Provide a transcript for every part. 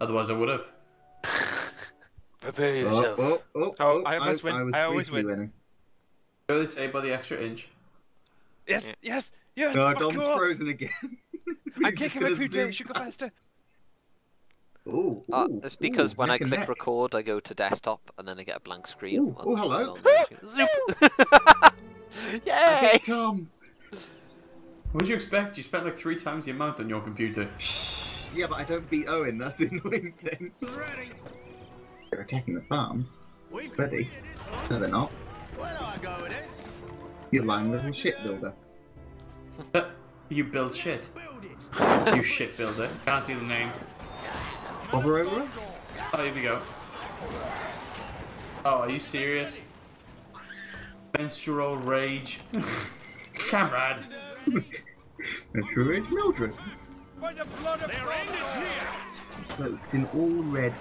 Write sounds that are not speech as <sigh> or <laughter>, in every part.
Otherwise, I would have. <laughs> Prepare Oh, yourself. oh, oh, Oh, I always win. was I always win. winning. What do they say about the extra inch? Yes, Yeah. yes, yes. No, fuck Dom's you up. frozen again. <laughs> I'm kicking my PJ. Should go faster. Oh, Uh, it's because when I click neck. record, I go to desktop and then I get a blank screen. Ooh, oh, hello. on the. <laughs> Zoop! Hey, Yay! Tom. What did you expect? You spent like three times the amount on your computer. Yeah, but I don't beat Owen. That's the <laughs> annoying thing. Ready. They're attacking the farms. We Ready? No, they're not. Where do I go with this? You lying little shit builder. Uh, you build shit. You shit builder. Can't see the name. Overover? Oh, here we go. Oh, are you serious? Menstrual rage. <laughs> Camrad. And Courage Mildred. Cloaked in all red.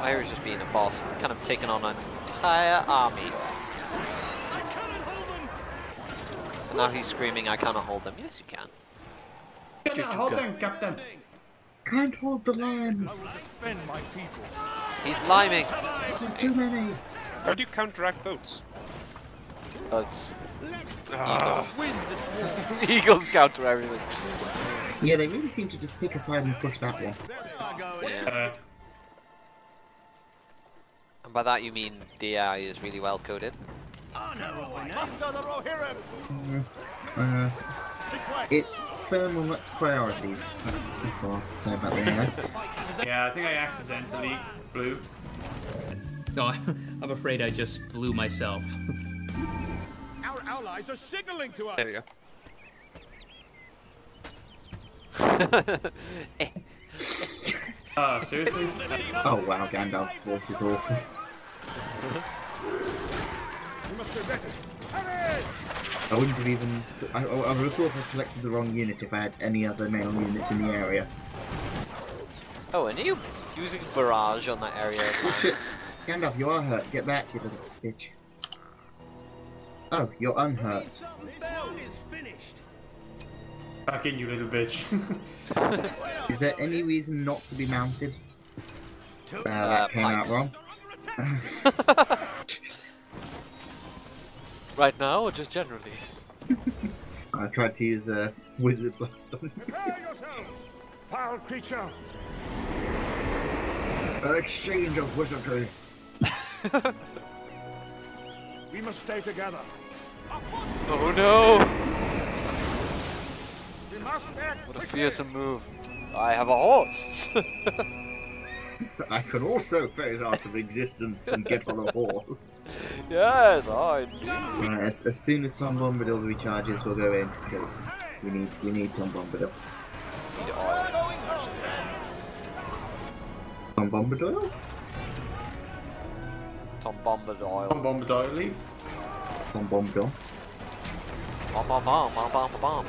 Irish just being a boss, kind of taking on an entire army. And now he's screaming, I cannot hold them. Yes, you can. Hold them, Captain. Can't hold the lambs. He's liming! Too many. How do you counteract boats? Bugs. Ah, Eagles. <laughs> Eagles counter everything. Yeah, they really seem to just pick a side and push that one. Uh, And by that you mean DI is really well coded. Uh, it's firm on its priorities. That's, that's what I'll say about the AI. <laughs> yeah, I think I accidentally blew. No, <laughs> I'm afraid I just blew myself. Our allies are signaling to us. there you go. Oh, <laughs> seriously? Oh wow, Gandalf's voice is awful. We must be ready. I wouldn't have even. I, I would have thought I selected the wrong unit if I had any other male units in the area. Oh, and are you using barrage on that area? Oh shit! Gandalf, you are hurt. Get back, you little bitch. Oh, you're unhurt. Bell is finished. Back in, you little bitch. <laughs> Is there any reason not to be mounted? Uh, Uh, that came out wrong. <laughs> Right now, or just generally? <laughs> I tried to use a wizard blast on Prepare yourself. Foul creature. An exchange of wizardry. We must stay together. Oh no! We must act What a fearsome move. I have a horse! <laughs> I can also phase out of existence and get on a horse. yes, I do. Right, as, as soon as Tom Bombadil recharges, we'll go in because we need we need Tom Bombadil. Need oil. Tom Bombadil? Tom Bombadil. Bomb bomb dialy. Bomb, bomb, bomb, bomb, bomb, bomb.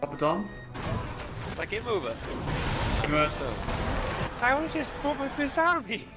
Papa Tom. Like game over. Come on. I want to just put my fist army.